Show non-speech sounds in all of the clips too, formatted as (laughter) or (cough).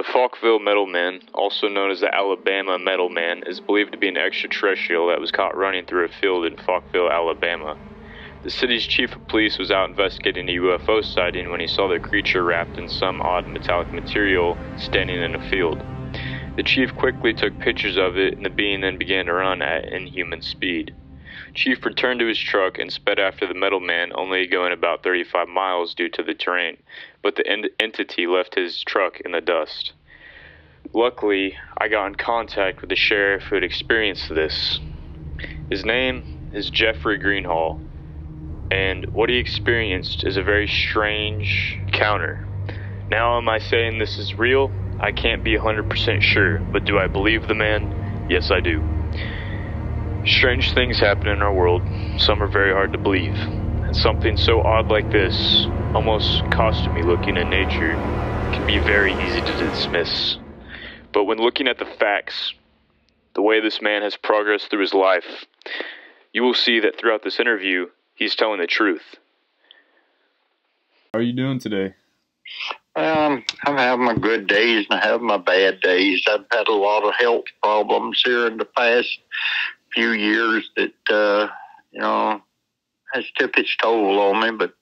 The Falkville Metal Man, also known as the Alabama Metal Man, is believed to be an extraterrestrial that was caught running through a field in Falkville, Alabama. The city's chief of police was out investigating a UFO sighting when he saw the creature wrapped in some odd metallic material standing in a field. The chief quickly took pictures of it, and the being then began to run at inhuman speed. Chief returned to his truck and sped after the metal man, only going about 35 miles due to the terrain, but the ent- entity left his truck in the dust. Luckily, I got in contact with the sheriff who had experienced this. His name is Jeffrey Greenhaw, and what he experienced is a very strange counter. Now, am I saying this is real? I can't be 100% sure, but do I believe the man? Yes, I do. Strange things happen in our world. Some are very hard to believe. And something so odd like this, almost costumey looking in nature, can be very easy to dismiss. But when looking at the facts, the way this man has progressed through his life, you will see that throughout this interview, he's telling the truth. How are you doing today? Um, I'm having my good days and I have my bad days. I've had a lot of health problems here in the past few years that uh, you know has took its toll on me. But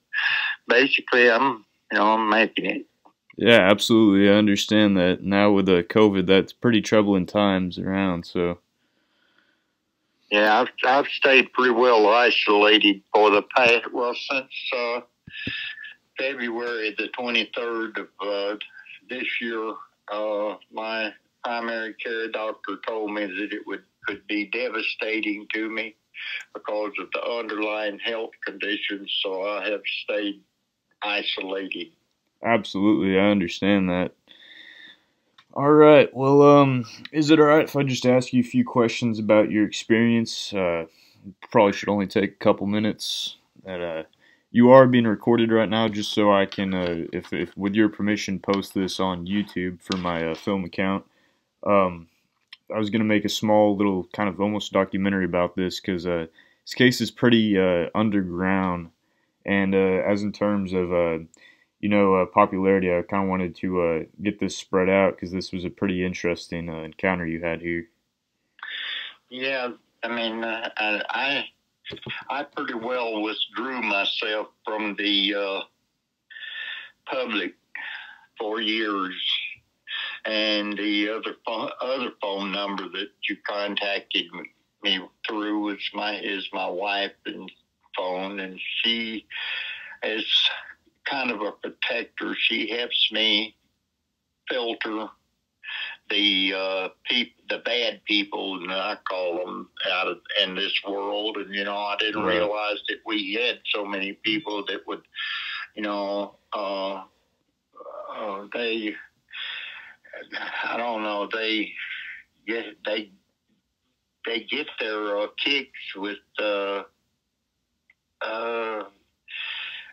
basically, I'm you know I'm making it. Yeah, absolutely. I understand that. Now with the COVID, that's pretty troubling times around. So. Yeah, I've I've stayed pretty well isolated for the past well since uh, February the twenty third of uh, this year. Uh, my primary care doctor told me that it would could be devastating to me because of the underlying health conditions. So I have stayed isolated. Absolutely, I understand that. All right. Well, um, is it all right if I just ask you a few questions about your experience? Uh, probably should only take a couple minutes. That uh, you are being recorded right now, just so I can, uh, if, if with your permission, post this on YouTube for my uh, film account. Um, I was gonna make a small little kind of almost documentary about this because uh, this case is pretty uh, underground, and uh, as in terms of uh, you know uh, popularity, I kind of wanted to get this spread out because this was a pretty interesting encounter you had here. Yeah, I mean, I I pretty well withdrew myself from the public for years and the other phone, other phone number that you contacted me through is my is my wife and phone, and she is kind of a protector. She helps me filter the uh, peop- the bad people, and I call them out of in this world. And you know, I didn't right. realize that we had so many people that would, you know, uh, uh, they I don't know. They get they they get their uh, kicks with uh, uh,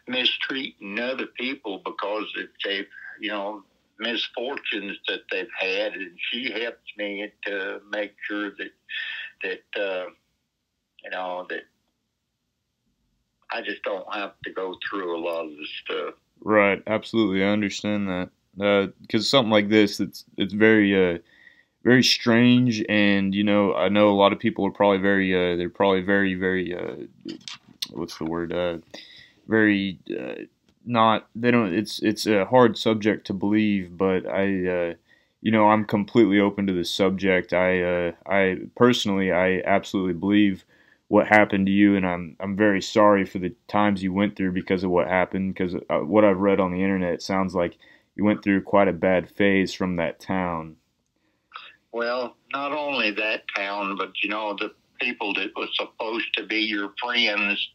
mistreating other people because if they've you know misfortunes that they've had, and she helps me to make sure that that uh, you know that I just don't have to go through a lot of the stuff. Right, absolutely, I understand that because uh, something like this, it's it's very uh, very strange, and you know, I know a lot of people are probably very uh, they're probably very very uh, what's the word uh, very uh, not they don't it's it's a hard subject to believe, but I you know I'm completely open to this subject. I I personally I absolutely believe what happened to you, and I'm I'm very sorry for the times you went through because of what happened. Because what I've read on the internet, sounds like you went through quite a bad phase from that town. Well, not only that town, but you know the people that was supposed to be your friends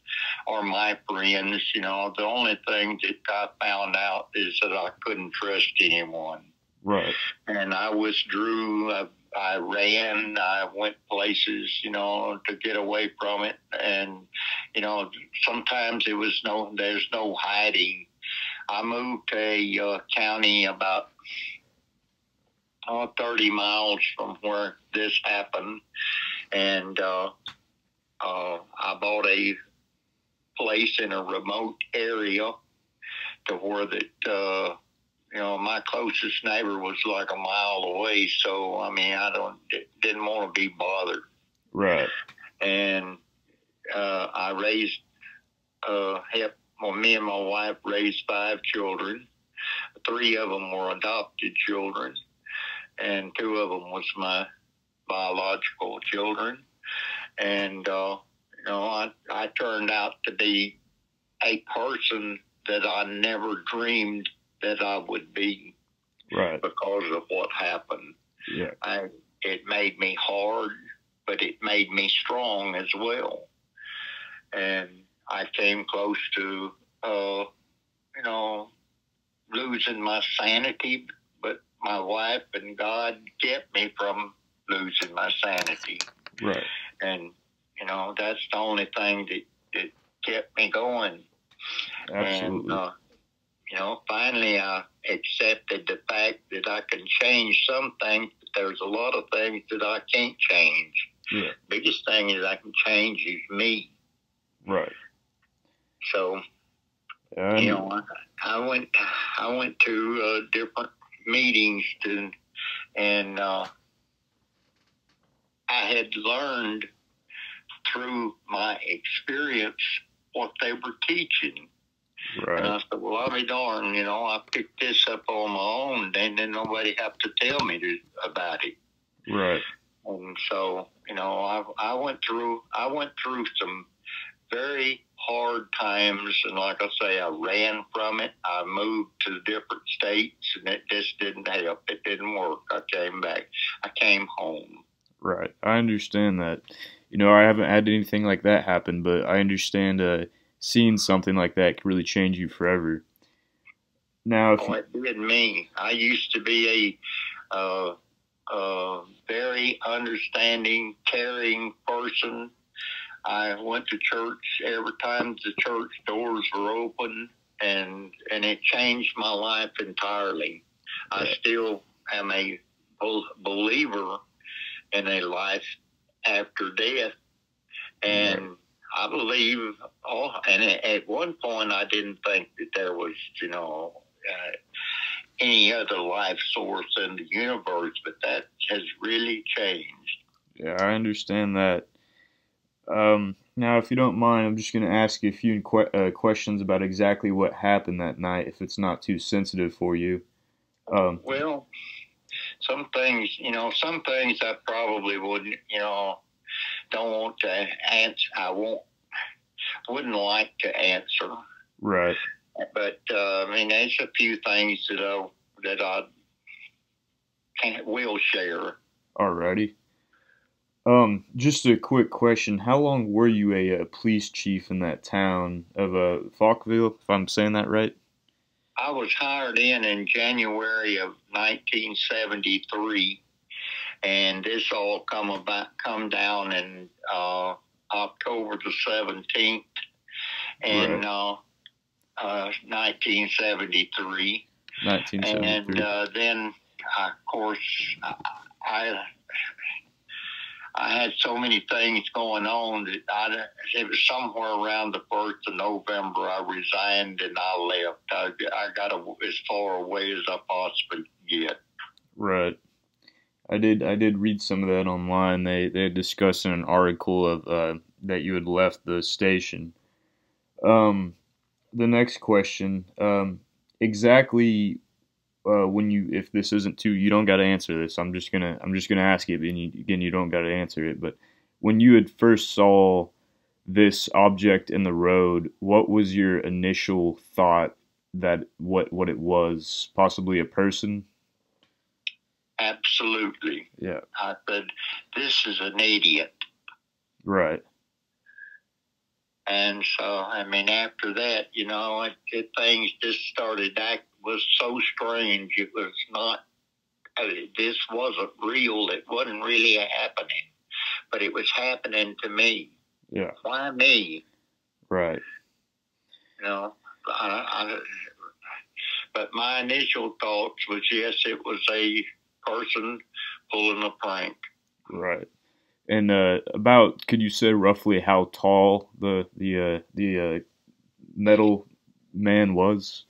or my friends. You know, the only thing that I found out is that I couldn't trust anyone. Right. And I withdrew. I, I ran. I went places, you know, to get away from it. And you know, sometimes it was no. There's no hiding I moved to a uh, county about oh, 30 miles from where this happened, and uh, uh, I bought a place in a remote area to where that uh, you know, my closest neighbor was like a mile away, so I mean, I don't didn't want to be bothered. Right. And uh, I raised, uh, helped, well, me and my wife raised five children. Three of them were adopted children, and two of them was my biological children. And uh, you know, I I turned out to be a person that I never dreamed that I would be Right. because of what happened. Yeah. I, it made me hard, but it made me strong as well. And I came close to, uh, you know, losing my sanity, but my wife and God kept me from losing my sanity. Right. And, you know, that's the only thing that, that kept me going. Absolutely. And, uh, you know, finally I accepted the fact that I can change some things, but there's a lot of things that I can't change. Yeah. Biggest thing is I can change is me. right. So, you know, I, I went, I went to uh, different meetings to, and uh, I had learned through my experience what they were teaching. Right. And. I said, well, I'll be darned, you know, I picked this up on my own, and then nobody have to tell me to, about it. Right. And so, you know, I, I went through, I went through some very hard times, and like I say, I ran from it. I moved to different states, and it just didn't help. It didn't work. I came back. I came home. Right. I understand that. You know, I haven't had anything like that happen, but I understand uh, seeing something like that can really change you forever. Now, if Oh, it did me. I used to be a uh, uh, very understanding, caring person. I went to church every time the church doors were open, and and it changed my life entirely. I still am a believer in a life after death, and I believe. Oh, and at- one point, I didn't think that there was, you know. Uh, any other life source in the universe, but that has really changed. yeah, I understand that. Um, now, if you don't mind, I'm just going to ask you a few que- uh, questions about exactly what happened that night, if it's not too sensitive for you. Um, Well, some things, you know, some things I probably wouldn't, you know, don't want to answer. I won't, wouldn't like to answer. right. But uh, I mean, there's a few things that I that I will share. Alrighty. Um, just a quick question. How long were you a, uh police chief in that town of uh, Falkville, if I'm saying that right? I was hired in in January of 1973, and this all come about come down in uh, October the 17th in Right. uh, uh, 1973, 1973. and uh, then of course I. I had so many things going on that I, it was somewhere around the first of November. I resigned and I left. I, I got a, as far away as I possibly could get. Right. I did. I did read some of that online. They they discussed in an article of uh, that you had left the station. Um, the next question. Um, exactly. Uh, when you if this isn't too you don't got to answer this. I'm just gonna I'm just gonna ask it. And you, again, you don't got to answer it. But when you had first saw this object in the road, what was your initial thought that what what it was? Possibly a person. Absolutely. Yeah. I said, this is an idiot. Right. And so, I mean, after that, you know, it, it, things just started act was so strange. It was not. I this wasn't real. It wasn't really happening, but it was happening to me. Yeah. Why me? Right. You know, I, I, but my initial thoughts was yes, it was a person pulling a prank. Right. And uh, about, could you say roughly how tall the the uh, the uh, metal man was?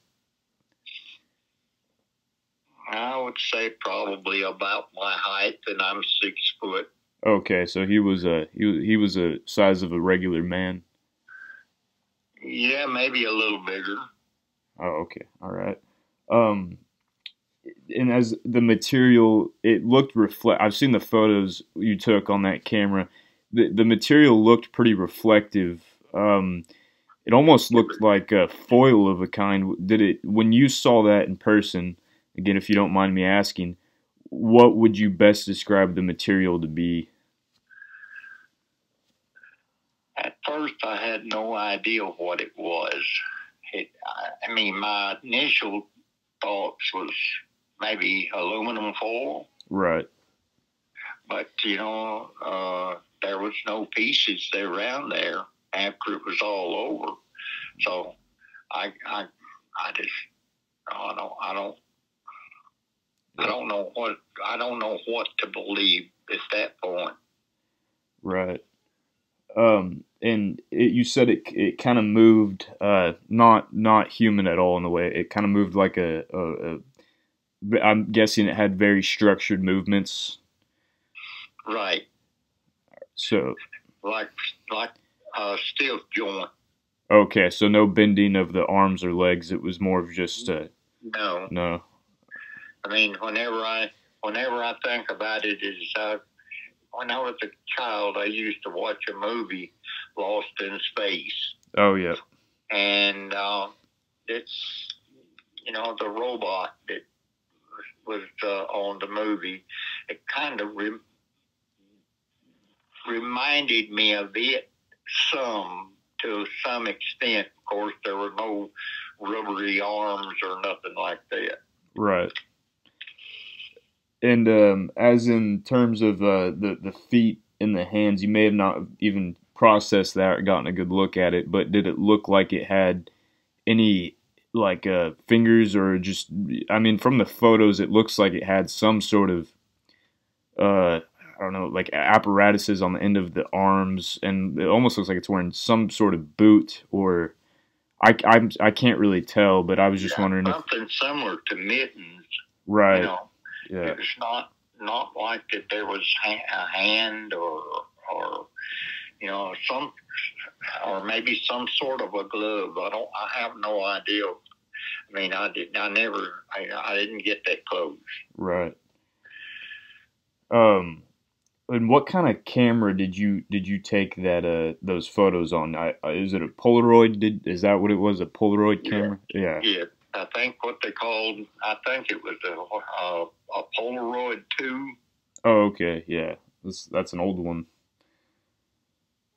I would say probably about my height, and I'm six foot. Okay, so he was a he was he was a size of a regular man. Yeah, maybe a little bigger. Oh, okay, all right. Um, and as the material, it looked reflect. I've seen the photos you took on that camera. The the material looked pretty reflective. Um, it almost looked like a foil of a kind. Did it when you saw that in person? Again, if you don't mind me asking, what would you best describe the material to be? At first, I had no idea what it was. It, I mean, my initial thoughts was maybe aluminum foil. Right. But you know, uh, there was no pieces around there after it was all over. So I, I, I just, I don't, I don't, I don't know what, I don't know what to believe at that point. Right. Um, and it, you said it it kind of moved, uh, not not human at all in the way it kind of moved like a, a, a. I'm guessing it had very structured movements. Right. So. Like like a stiff joint. Okay, so no bending of the arms or legs. It was more of just uh, no. No. I mean, whenever I whenever I think about it, is uh, when I was a child, I used to watch a movie, Lost in Space. Oh yeah. And uh, it's you know the robot that was uh, on the movie. It kind of re- reminded me of it some to some extent. Of course, there were no rubbery arms or nothing like that. Right. And um, as in terms of uh, the the feet and the hands, you may have not even processed that or gotten a good look at it. But did it look like it had any like uh, fingers or just? I mean, from the photos, it looks like it had some sort of uh, I don't know, like apparatuses on the end of the arms, and it almost looks like it's wearing some sort of boot or. I, I'm, I can't really tell, but I was just yeah, wondering something if similar to mittens. right, You know, yeah, it was not not like that there was a hand or or you know some or maybe some sort of a glove. I don't. I have no idea. I mean, I did. I never. I, I didn't get that close. right. Um, and what kind of camera did you did you take that uh those photos on? I, uh, is it a Polaroid? Did is that what it was? A Polaroid Yeah. camera? Yeah. Yeah, I think what they called. I think it was a a, a Polaroid two. Oh, okay. Yeah. That's that's an old one.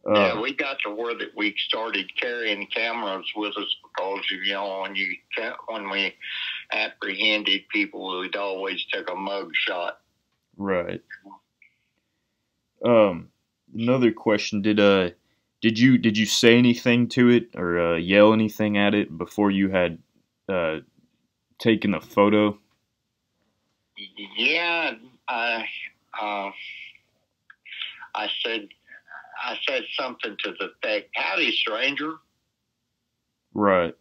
Uh, yeah, we got to where that we started carrying cameras with us because you know when you when we apprehended people, we'd always take a mug shot. Right. Um, another question: Did uh, did you did you say anything to it or uh, yell anything at it before you had uh taking the photo? Yeah, I uh, I said I said something to the effect, "Howdy, stranger," Right.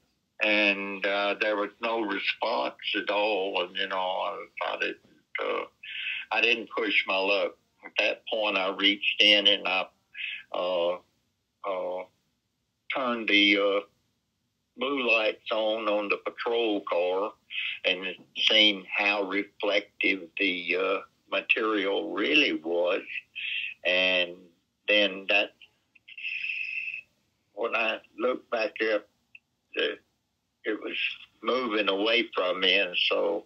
and uh, there was no response at all. And you know, I, I didn't uh, I didn't push my luck. At that point, I reached in and I uh, uh, turned the uh, blue lights on on the patrol car and seen how reflective the uh, material really was. And then that, when I looked back up, the, it was moving away from me. And so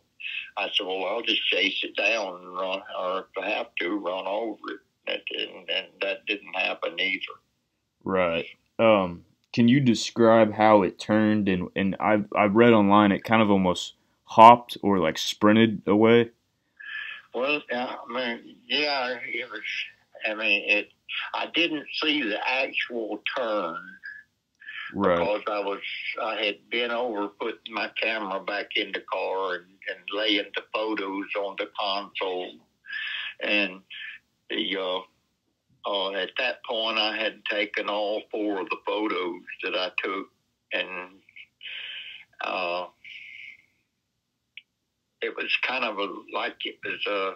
I said, well, I'll just chase it down and run, or if I have to, run over it. And, and, and that didn't happen either. Right. Um, can you describe how it turned and and I've I've read online it kind of almost hopped or like sprinted away. Well, yeah, I mean, yeah, it was. I mean, it. I didn't see the actual turn Right. because I was. I had been over putting my camera back in the car and, and laying the photos on the console, and the. Uh, uh, at that point, I had taken all four of the photos that I took, and uh, it was kind of a like it was a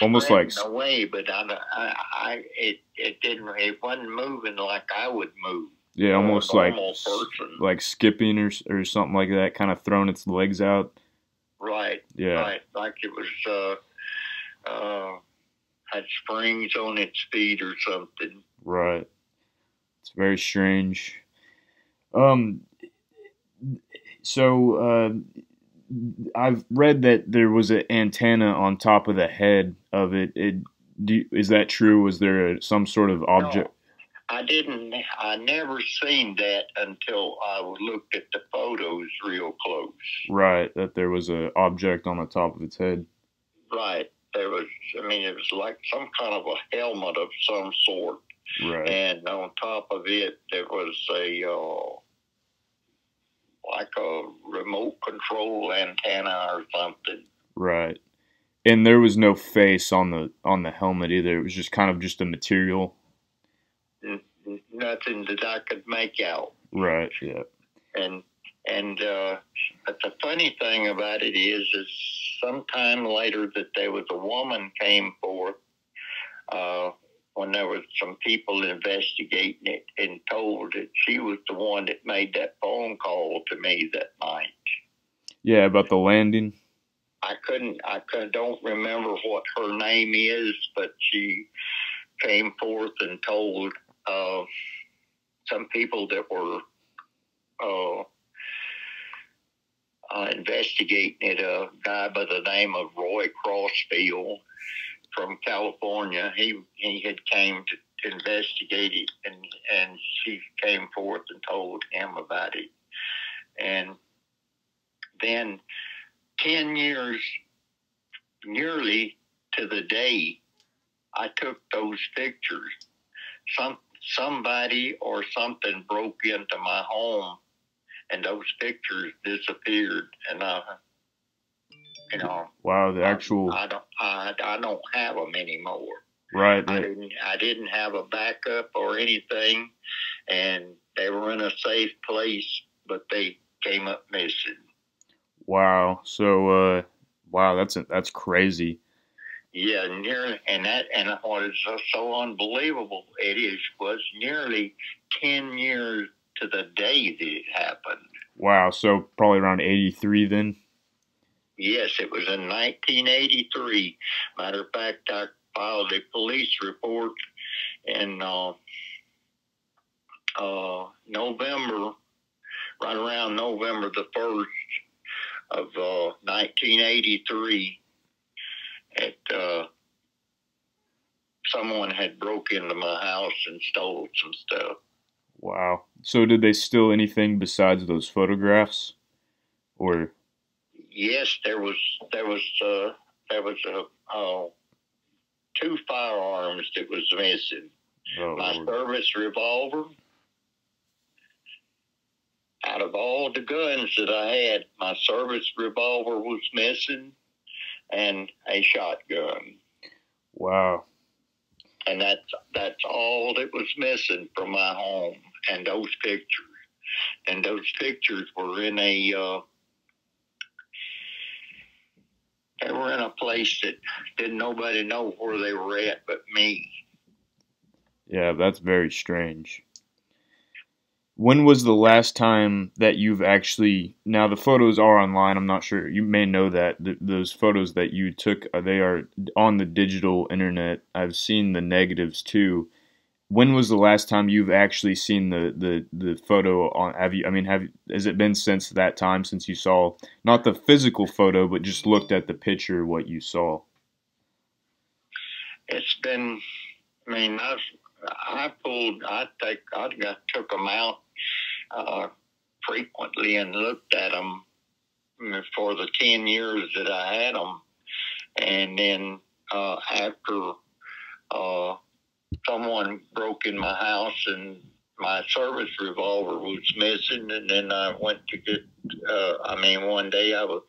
almost like away, but I, I, I it it didn't it wasn't moving like I would move. yeah, a almost like person. like skipping or or something like that, kind of throwing its legs out. Right, Yeah, right, like it was uh uh had springs on its feet or something. right. It's very strange. Um, so uh, I've read that there was an antenna on top of the head of it. It do, is that true? Was there a, some sort of object? I didn't. I never seen that until I looked at the photos real close. Right, that there was an object on the top of its head. Right. There was. I mean, it was like some kind of a helmet of some sort, Right, and on top of it there was a uh, like a remote control antenna or something. right. And there was no face on the on the helmet either. It was just kind of just a material. Nothing that I could make out. Right. Yeah. and and uh, but the funny thing about it is, is sometime later that there was a woman came forth uh, when there was some people investigating it and told that she was the one that made that phone call to me that night. Yeah, about the landing. I couldn't, I could, don't remember what her name is, but she came forth and told uh, some people that were uh, uh, investigating it. A guy by the name of Roy Crossfield from California. He he had came to investigate it, and and she came forth and told him about it, and then 10 years, nearly to the day, I took those pictures. Some somebody or something broke into my home, and those pictures disappeared. And I, you know, Wow, the actual I, I don't, I, I don't have them anymore. right. I didn't, I didn't have a backup or anything, and they were in a safe place, but they came up missing. Wow. So, uh, wow, that's that's crazy. Yeah, nearly, and that, and what is so, so unbelievable it is was nearly ten years to the day that it happened. Wow. So probably around eighty three then. Yes, it was in 1983. Matter of fact, I filed a police report in uh, uh, November, right around November the first of uh, 1983. At uh, someone had broke into my house and stole some stuff. Wow. So did they steal anything besides those photographs? Or Yes, there was there was uh, there was a uh, two firearms that was missing. oh, My Lord. service revolver. Out of all the guns that I had, my service revolver was missing, and a shotgun. wow. And that's that's all that was missing from my home and those pictures. And those pictures were in a uh, they were in a place that didn't nobody know where they were at but me. Yeah, that's very strange. When was the last time that you've actually? Now the photos are online. I'm not sure. You may know that th- those photos that you took, uh, they are on the digital internet. I've seen the negatives too. When was the last time you've actually seen the the the photo on? Have you? I mean, have has it been since that time since you saw not the physical photo, but just looked at the picture, what you saw? it's been. I mean, I've I pulled. I take. I got took them out uh, frequently and looked at them for the ten years that I had them, and then uh, after uh, someone broke in my house and my service revolver was missing, and then I went to get. Uh, I mean, one day I was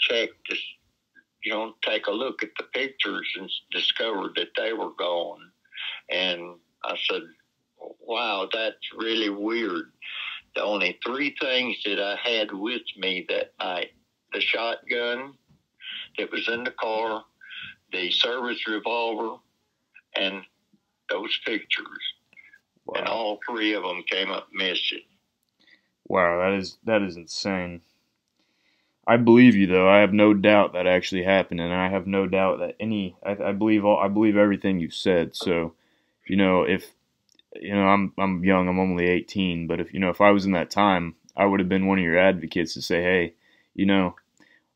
checked to you know, take a look at the pictures and discovered that they were gone. And I said, wow, that's really weird the only three things that I had with me that night the shotgun that was in the car, the service revolver, and those pictures. Wow. And all three of them came up missing. Wow, that is that is insane. I believe you though. I have no doubt that actually happened, and I have no doubt that any. I, I believe all. I believe everything you said. So, you know, if you know, I'm I'm young. I'm only 18, but if you know, if I was in that time, I would have been one of your advocates to say, hey, you know,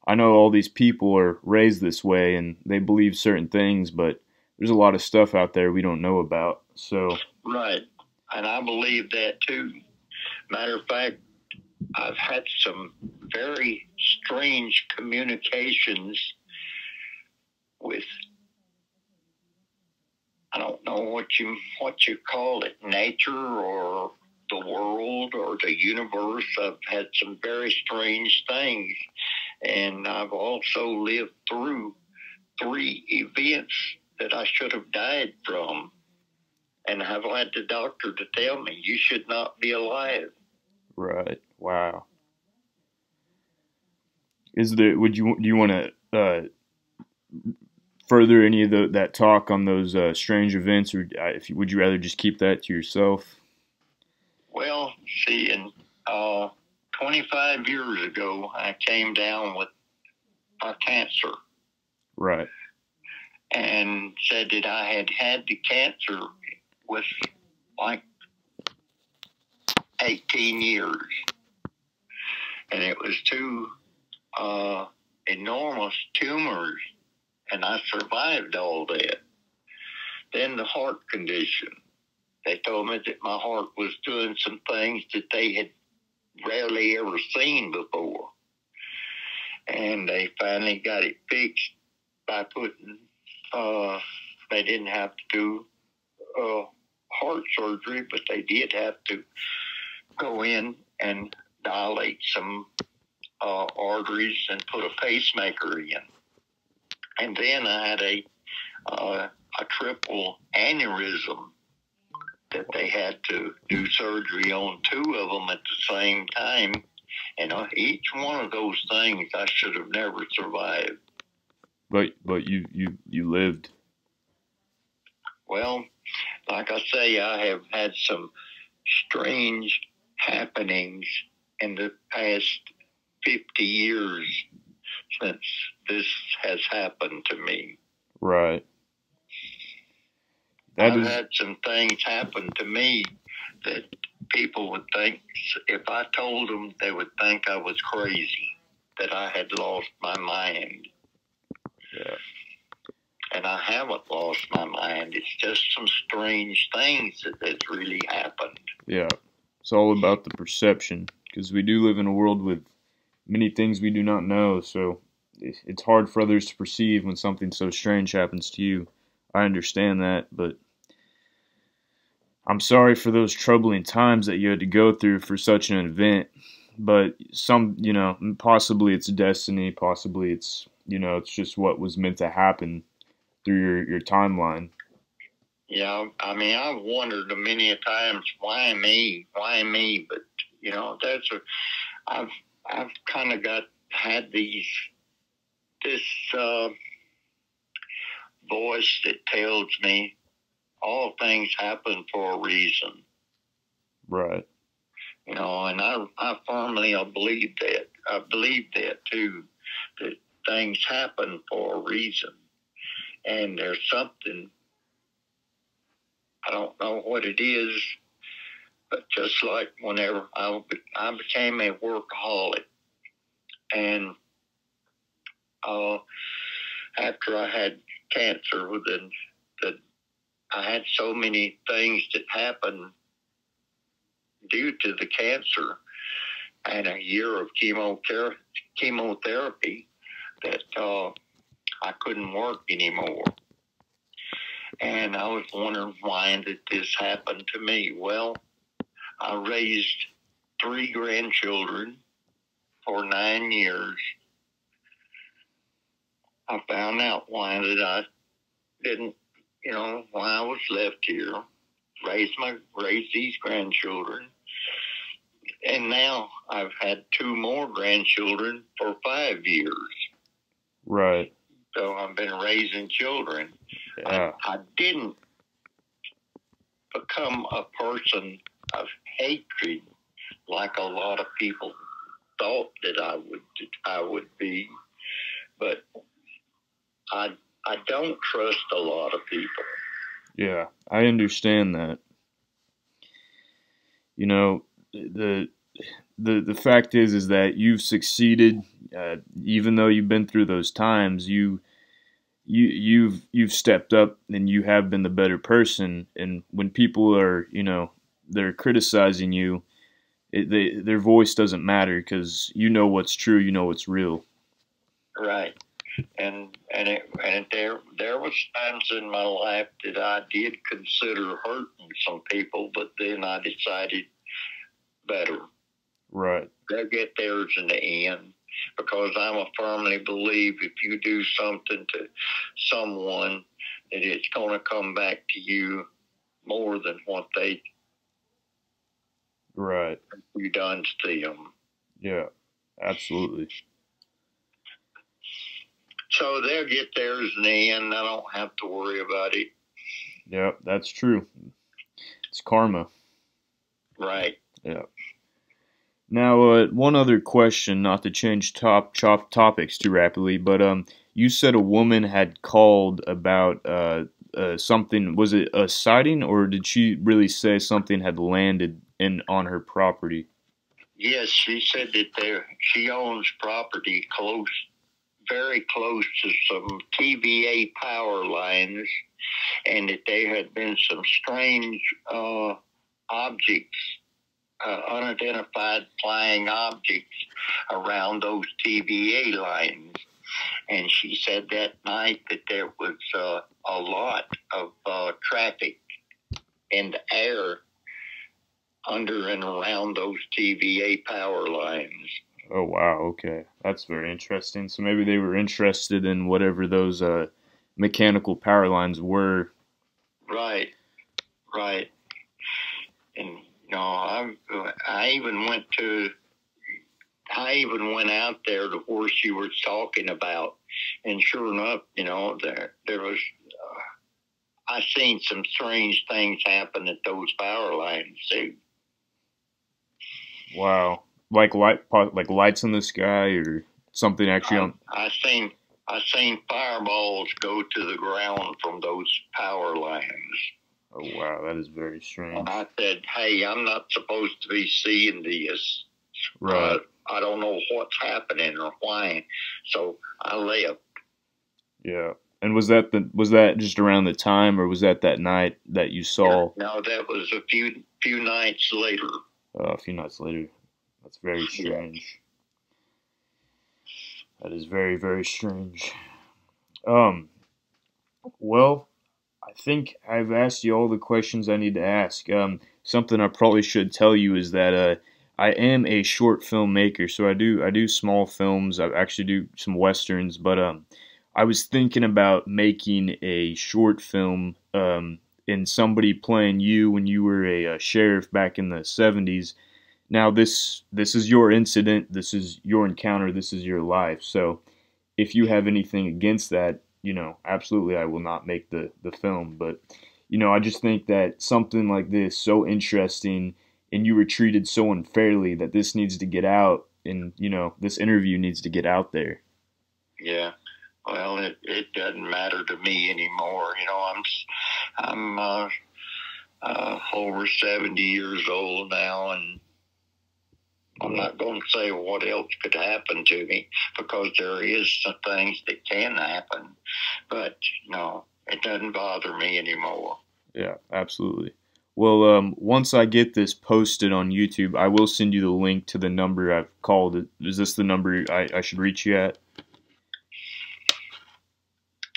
I know all these people are raised this way and they believe certain things, but there's a lot of stuff out there we don't know about. So, Right. And I believe that too. Matter of fact, I've had some very strange communications with I don't know what you what you call it, nature or the world or the universe. I've had some very strange things and I've also lived through three events that I should have died from and I've had the doctor to tell me you should not be alive. right. Wow. Is there would you do you want to uh further any of the, that talk on those uh, strange events or uh, if you, would you rather just keep that to yourself? Well, see, in uh, 25 years ago, I came down with a cancer Right. And said that I had had the cancer with like 18 years. And it was two uh, enormous tumors, and I survived all that. Then the heart condition. They told me that my heart was doing some things that they had rarely ever seen before. And they finally got it fixed by putting, uh, they didn't have to do uh, heart surgery, but they did have to go in and dilate some uh, arteries and put a pacemaker in. And then I had a uh, a triple aneurysm that they had to do surgery on two of them at the same time. And uh, each one of those things I should have never survived. But but you you you lived. Well, like I say, I have had some strange happenings in the past 50 years since this has happened to me. Right. That I've is had some things happen to me that people would think, if I told them, they would think I was crazy, that I had lost my mind. Yeah. And I haven't lost my mind. It's just some strange things that has really happened. Yeah. It's all about the perception because we do live in a world with many things we do not know, so it's hard for others to perceive when something so strange happens to you. I understand that, but I'm sorry for those troubling times that you had to go through for such an event. But some, you know, possibly it's destiny, possibly it's, you know, it's just what was meant to happen through your, your timeline. Yeah, I mean, I've wondered many a times why me, why me, but you know, that's a, I've I've kind of got had these this uh, voice that tells me all things happen for a reason, Right. you know, and I I firmly I believe that I believe that too, that things happen for a reason, and there's something I don't know what it is, but just like whenever I, I became a workaholic, and uh, after I had cancer, then that I had so many things that happened due to the cancer, and a year of chemotherapy, chemotherapy that uh, I couldn't work anymore. And I was wondering why did this happen to me? Well, I raised three grandchildren for nine years. I found out why that I didn't, you know, why I was left here, raised my raised these grandchildren, and now I've had two more grandchildren for five years. Right. So I've been raising children. Yeah. I, I didn't become a person of hatred like a lot of people thought that I would I would be, but I I don't trust a lot of people. Yeah, I understand that. You know, the the the fact is is that you've succeeded, uh, even though you've been through those times. You you you've you've stepped up and you have been the better person. And when people are you know they're criticizing you, it, they, their voice doesn't matter because you know what's true, you know what's real. Right. And and it, and there there was times in my life that I did consider hurting some people, but then I decided better. Right. They'll get theirs in the end because I'm a firmly believe if you do something to someone that it's going to come back to you more than what they Right. you done to them. Yeah. Absolutely. So they'll get theirs in the end. I don't have to worry about it. Yeah, that's true. It's karma. Right. Yeah. Now, uh, one other question, not to change top chop topics too rapidly, but um, you said a woman had called about uh, uh something. Was it a sighting, or did she really say something had landed in on her property? Yes, she said that there she owns property close, very close to some TVA power lines, and that there had been some strange uh, objects, uh, unidentified flying objects around those TVA lines. And she said that night that there was uh, a lot of uh, traffic in the air under and around those TVA power lines. Oh wow, okay, that's very interesting. So maybe they were interested in whatever those uh, mechanical power lines were. Right, right. You know, I I even went to I even went out there to where she was talking about, and sure enough, you know, there there was. Uh, I seen some strange things happen at those power lines too. Wow, like light, like lights in the sky, or something actually on. I, I seen I seen fireballs go to the ground from those power lines. Oh wow, that is very strange. I said, "Hey, I'm not supposed to be seeing this. Right. Uh, I don't know what's happening or why." So I left. Yeah. And was that the was that just around the time, or was that that night that you saw? No, that was a few few nights later. Uh, a few nights later. That's very strange. That is very very strange. Um. Well, I think I've asked you all the questions I need to ask. Um, something I probably should tell you is that uh, I am a short film maker, so I do I do small films. I actually do some westerns, but um, I was thinking about making a short film um, somebody playing you when you were a, a sheriff back in the '70s. Now this this is your incident, this is your encounter, this is your life. So if you have anything against that, you know, absolutely I will not make the the film, but you know, I just think that something like this so interesting and you were treated so unfairly that this needs to get out and you know, this interview needs to get out there. Yeah. Well, it, it doesn't matter to me anymore. You know, I'm I'm uh, uh, over seventy years old now, and I'm not going to say what else could happen to me because there is some things that can happen, but no, it doesn't bother me anymore. Yeah, absolutely. Well, um, once I get this posted on YouTube, I will send you the link to the number I've called. Is this the number I, I should reach you at?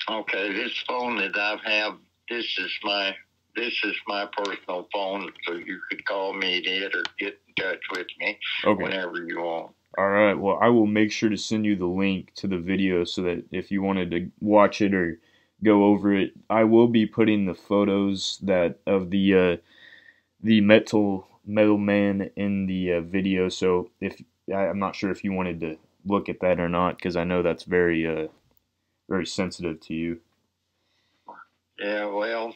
Okay, this phone that I have, this is my this is my personal phone, so you could call me at it or get in touch with me Okay. whenever you want. All right. Well, I will make sure to send you the link to the video so that if you wanted to watch it or go over it, I will be putting the photos that of the uh, the metal Metal Man in the uh, video. So if I, I'm not sure if you wanted to look at that or not, because I know that's very uh, very sensitive to you. Yeah, well,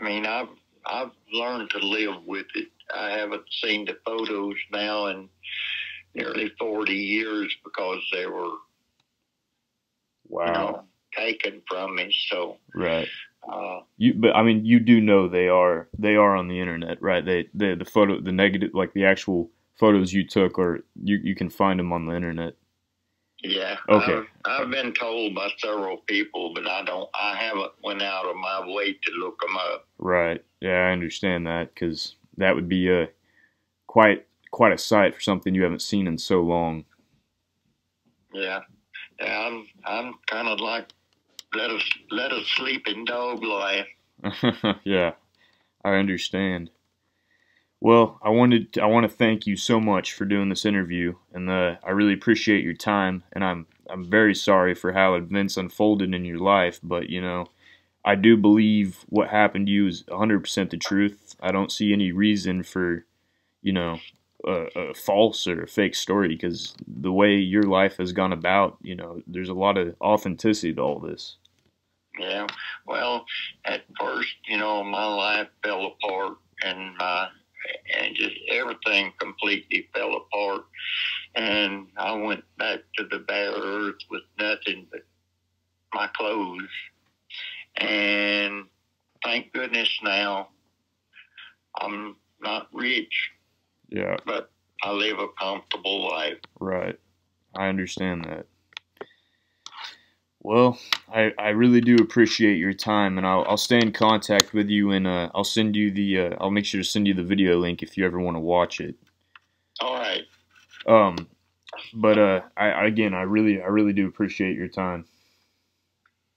I mean, I've I've learned to live with it. I haven't seen the photos now in nearly forty years because they were Wow. you know taken from me. So Right. uh, You, but I mean, you do know they are they are on the internet, right? They, they the photo, the negative, like the actual photos you took, or you you can find them on the internet. Yeah, Okay. I've, I've been told by several people, but I don't. I haven't went out of my way to look them up. Right. Yeah, I understand that because that would be a quite quite a sight for something you haven't seen in so long. Yeah, yeah, I'm I'm kind of like let a let a sleeping dog lie. (laughs) yeah, I understand. Well, I wanted to, I want to thank you so much for doing this interview, and uh, I really appreciate your time. And I'm I'm very sorry for how events unfolded in your life, but you know, I do believe what happened to you is 100% the truth. I don't see any reason for, you know, a, a false or a fake story because the way your life has gone about, you know, there's a lot of authenticity to all this. Yeah. Well, at first, you know, my life fell apart and my and just everything completely fell apart. And I went back to the bare earth with nothing but my clothes. And thank goodness now I'm not rich, Yeah. but I live a comfortable life. Right. I understand that. Well, I, I really do appreciate your time, and I'll, I'll stay in contact with you, and uh, I'll send you the uh, I'll make sure to send you the video link if you ever want to watch it. All right. Um, but uh, I I- again I really I really do appreciate your time.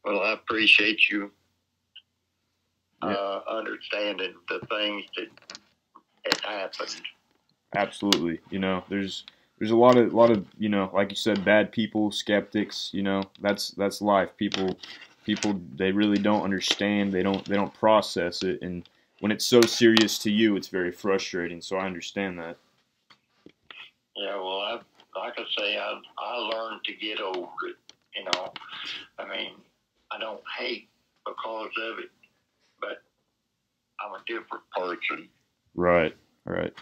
Well, I appreciate you Yeah. uh, understanding the things that had happened. Absolutely, you know there's there's a lot of lot of you know like you said bad people skeptics you know that's that's life. People people they really don't understand. They don't they don't process it. And when it's so serious to you it's very frustrating. So i understand that. Yeah, well, I, like I say, I, I learned to get over it. You know, I mean, I don't hate because of it, but I'm a different person. right right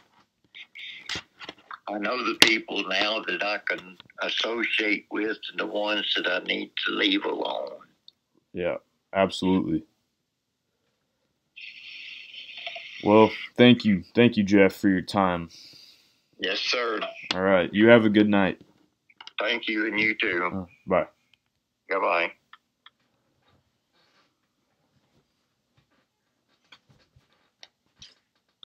I know the people now that I can associate with and the ones that I need to leave alone. yeah absolutely. Well thank you. Thank you jeff for your time. Yes, sir. all right. You have a good night. Thank you, and you too. Uh, bye